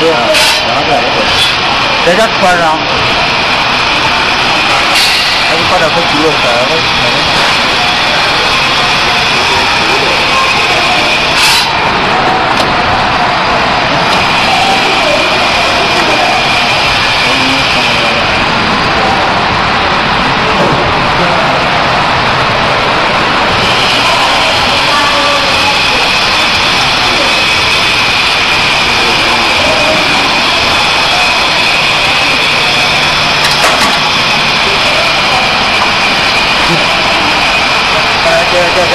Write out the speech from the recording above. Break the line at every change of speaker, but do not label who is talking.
chưa dạ. đó là cái được thế rất quan trọng anh bắt đầu phải chịu được rồi